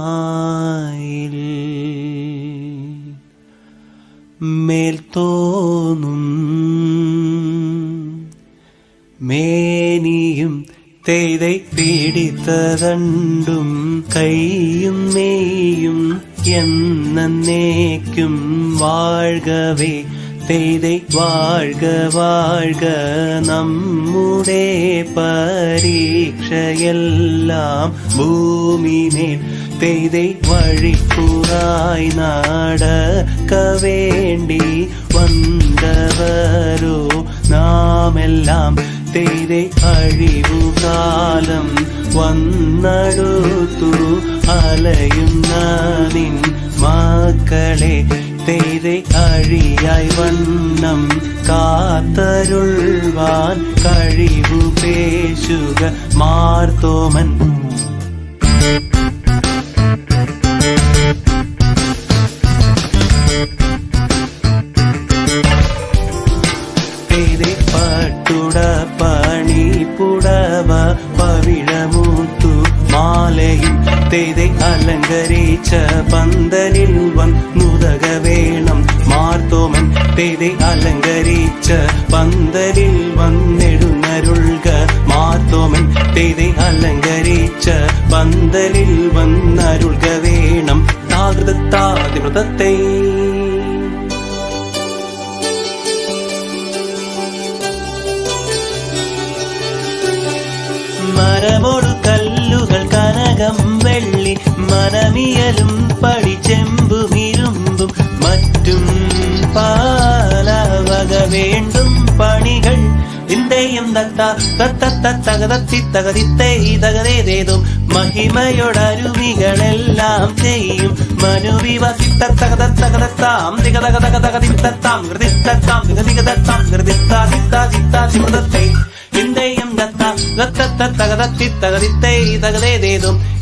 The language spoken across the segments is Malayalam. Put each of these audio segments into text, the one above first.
പീലിയുമായിൽ മേൽത്തോന്നും മേനിയും തേതൈ പീഡിത്തതണ്ടും കൈയും നെയ്യും എന്നേക്കും വാഴ്കവേ പെയ്തെ വാഴ്ക വാഴ്ക നമ്മുടെ പരീക്ഷയെല്ലാം ഭൂമിമേൽ പെയ്തെ വഴിപ്പുറായി നാടക്ക വേണ്ടി വന്നവരോ നാമെല്ലാം തെയ്தை അഴിവുകാലം വന്നടുത്തു അലയുന്ന നിൻ മക്കളെ തേരെ അഴിയായി വണ്ണം കാത്തരുൾവാൻ കഴിവു പേശുക മാർത്തോമൻ. അലങ്കരിച്ച പന്തലിൽ വന്നുതക വേണം മാർത്തോമൻ തെയ്தை അലങ്കരിച്ച പന്തലിൽ വന്നെടുന്നരുൾക മാർത്തോമൻ തെയ്தை അലങ്കരിച്ച പന്തലിൽ വന്നരുൾക വേണം താകൃതാതിവൃതത്തെ തകതത്തി തകതിത്തേ തകതേതേതും മഹിമയോടരുവികളെല്ലാം ചെയ്യും. മനുവിവസിത്ത തകത തകതത്താം തികതക തക തകതിത്തത്താം ഹൃദിത്തത്താം തികതികതത്താം ഹൃദിത്താതിത്താതിത്താതിമൃതത്തെ ഇന്ത്യയും തത്ത തത്ത തകതത്തി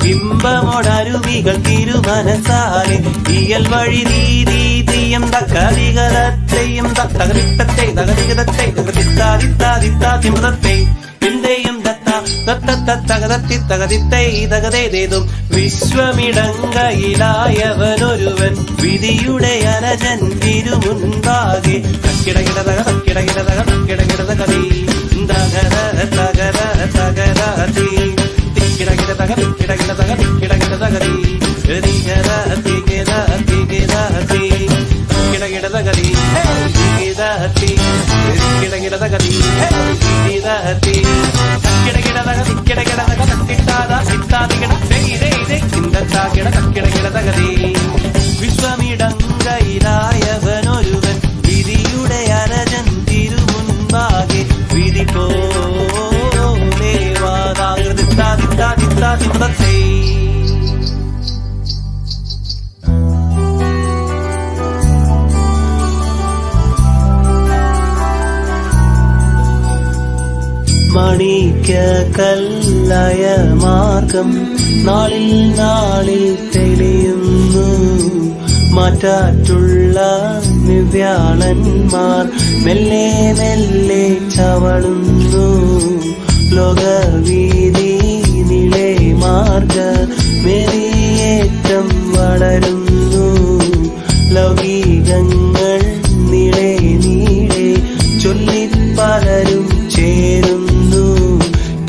ഇമ്പമോടരുവികൾ തിരുമനസാലെ. ഇയൽ വഴി രീതി തീയം തക്കതികതത്തെയും തകതിത്തത്തെ തകതികതത്തെ തകതിത്താതിത്താതിത്താതിമൃതത്തെ തകതത്തി തകതിത്തൈ തകതേതേതും. വിശ്വമിടങ്കയിലായവനൊരുവൻ വിധിയുടെ അനജൻ തിരുമുൻപാകെ. തക്കിടകിട തക തക്കിടകിട തക തക്കിടകിട തകതി തകര തകര തകരാതി തിക്കിടകിട തക തിക്കിടകിട തക തിക്കിടകിട തകതി വാതാകൃതിത്താതിത്താതിത്താതിമൃതത്തെ മണിക്ക കല്ലയ മാർഗം നാളിൽ നാളിൽ തെളിയുന്നു. മാറ്റാറ്റുള്ള നിവ്യാളന്മാർ മെല്ലെ മെല്ലെ ചവളുന്നു. ലോകവീതി മാർഗ മെറിയേറ്റം വളരുന്നു. ലൗകികങ്ങൾ നിളെ നീളെ ചൊല്ലി പലരും ചേരുന്നു.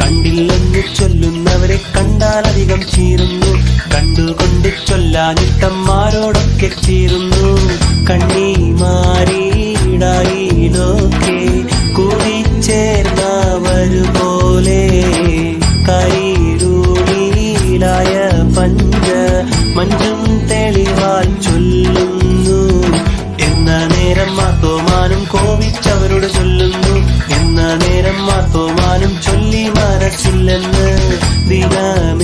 കണ്ടില്ലെന്ന് ചൊല്ലുന്നവരെ കണ്ടാലധികം ചീരുന്നു കണ്ടുകൊണ്ട് ചൊല്ലാനിട്ടന്മാരോടൊക്കെ ചീരുന്നു കണ്ണിമാരിടായിലൊക്കെ ചൊല്ലി മനസ്സില്ലെന്ന് ദിനമേറിയുള്ളവരും